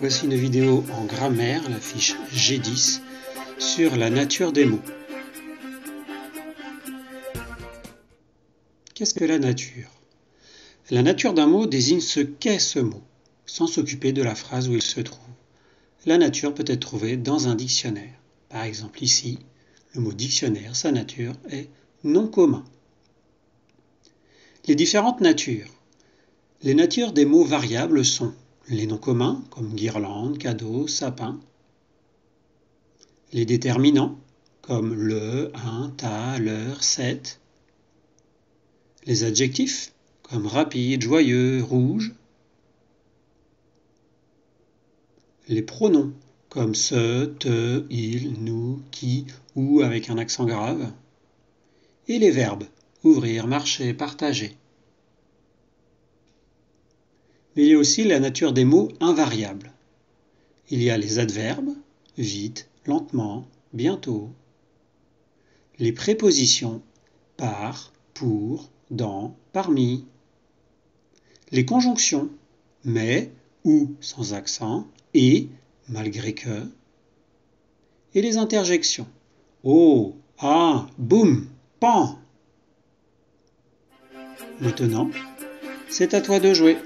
Voici une vidéo en grammaire, la fiche G10, sur la nature des mots. Qu'est-ce que la nature? La nature d'un mot désigne ce qu'est ce mot, sans s'occuper de la phrase où il se trouve. La nature peut être trouvée dans un dictionnaire. Par exemple ici, le mot dictionnaire, sa nature est non commun. Les différentes natures. Les natures des mots variables sont les noms communs comme guirlande, cadeau, sapin. Les déterminants comme le, un, ta, l'heure, cette. Les adjectifs comme rapide, joyeux, rouge. Les pronoms comme ce, te, il, nous, qui ou avec un accent grave. Et les verbes ouvrir, marcher, partager. Mais il y a aussi la nature des mots invariables. Il y a les adverbes, vite, lentement, bientôt. Les prépositions, par, pour, dans, parmi. Les conjonctions, mais, ou sans accent, et, malgré que. Et les interjections, oh, ah, boum, pan. Maintenant, c'est à toi de jouer.